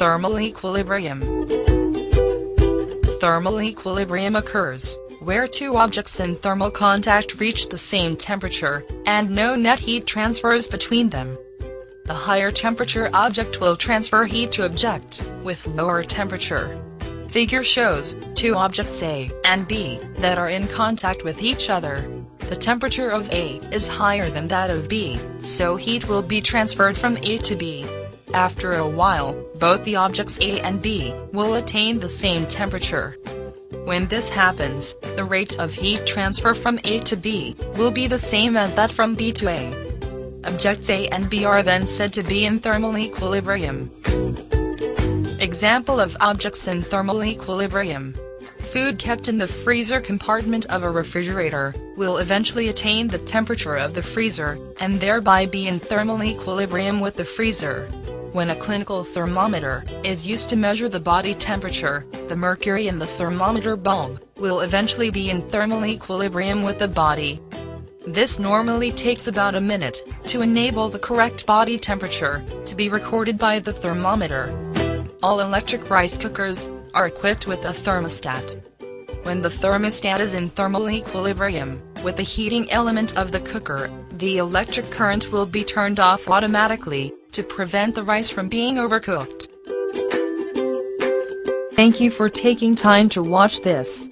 Thermal equilibrium. Thermal equilibrium occurs where two objects in thermal contact reach the same temperature, and no net heat transfers between them. The higher temperature object will transfer heat to object with lower temperature. Figure shows two objects A and B that are in contact with each other. The temperature of A is higher than that of B, so heat will be transferred from A to B. After a while, both the objects A and B will attain the same temperature. When this happens, the rate of heat transfer from A to B will be the same as that from B to A. Objects A and B are then said to be in thermal equilibrium. Example of objects in thermal equilibrium. Food kept in the freezer compartment of a refrigerator will eventually attain the temperature of the freezer, and thereby be in thermal equilibrium with the freezer. When a clinical thermometer is used to measure the body temperature, the mercury in the thermometer bulb will eventually be in thermal equilibrium with the body. This normally takes about a minute to enable the correct body temperature to be recorded by the thermometer. All electric rice cookers are equipped with a thermostat. When the thermostat is in thermal equilibrium with the heating element of the cooker, the electric current will be turned off automatically to prevent the rice from being overcooked. Thank you for taking time to watch this.